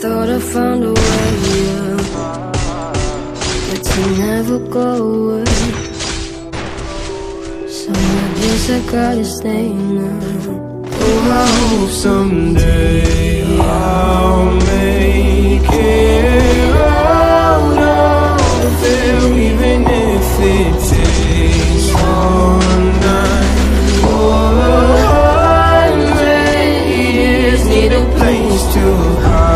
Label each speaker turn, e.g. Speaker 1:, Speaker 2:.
Speaker 1: thought I found a way out. But you never go away. So I guess I gotta stay now. Oh, I hope someday I'll
Speaker 2: make
Speaker 1: it out of there Even
Speaker 2: if it takes all night.
Speaker 1: All a hundred years Need a
Speaker 2: place to hide.